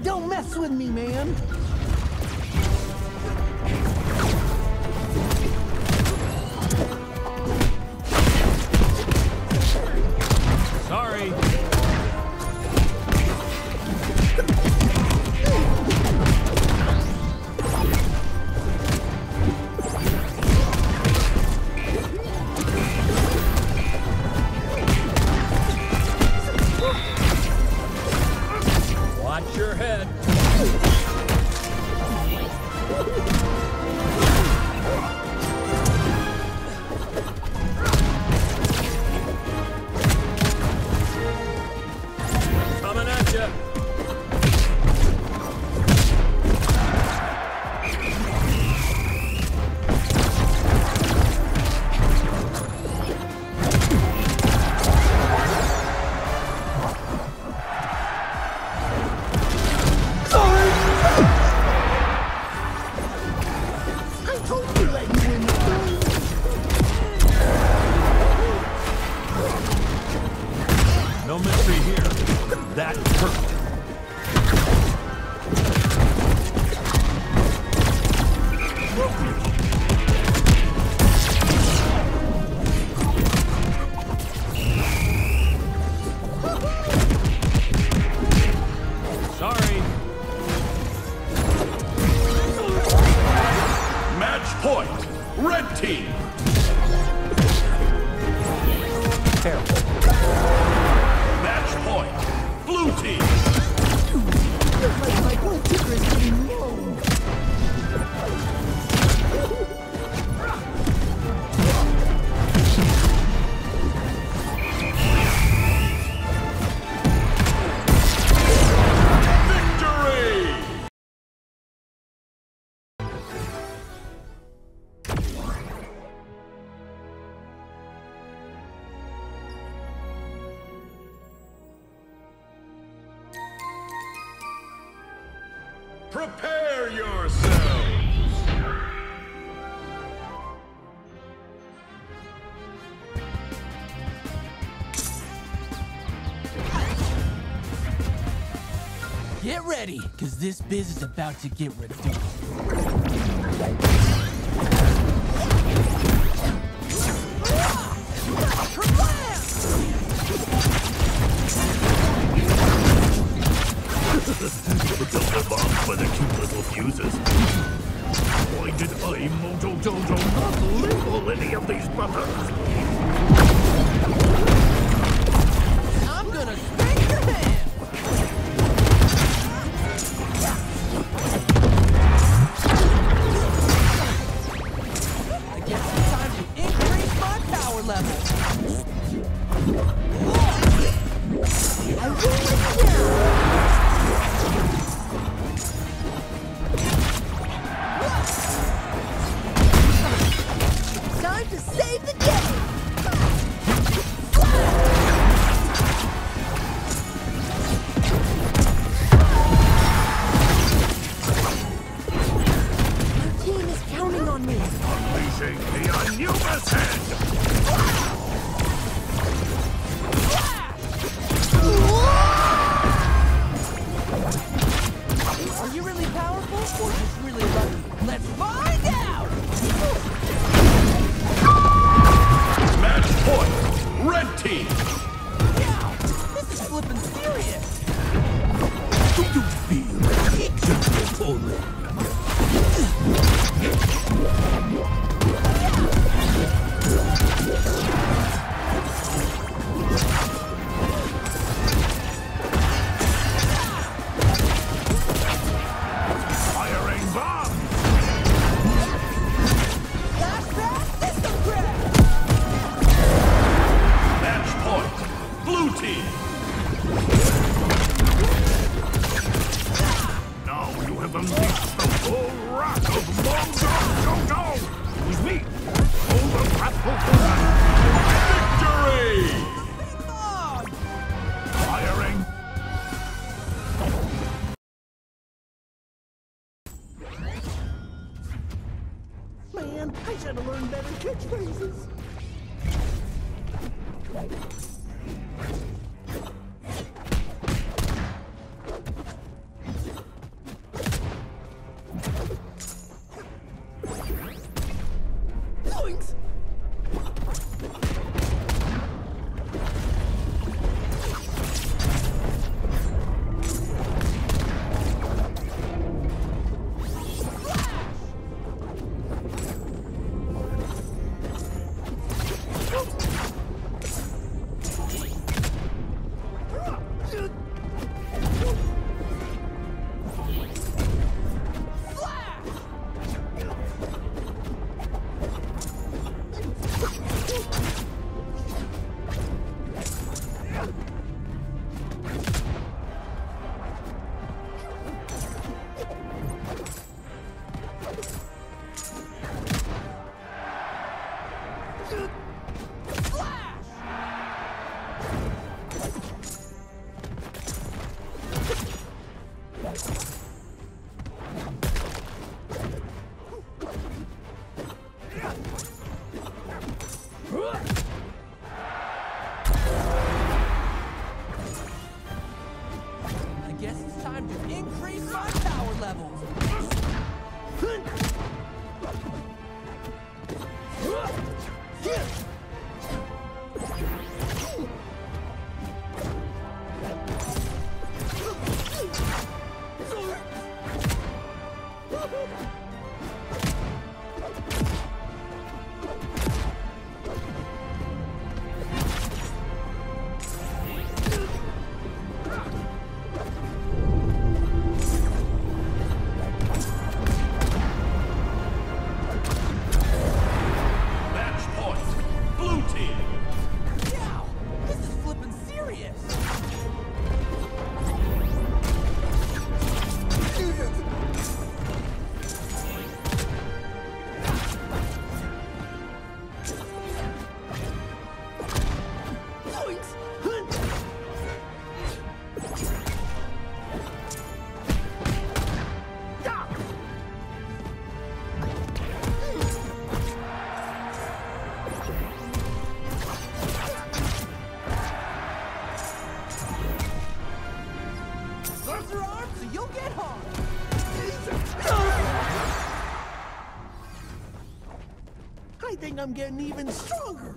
Don't mess with me, man! That perfect. Prepare yourselves! Get ready, because this biz is about to get ridiculous. A bomb for the cute little fuses. Why did I, Mojo Jojo, not label any of these buttons? The Anubis head! Are you really powerful or just really lucky? Let's find Learned better catchphrases. So you'll get. I think I'm getting even stronger.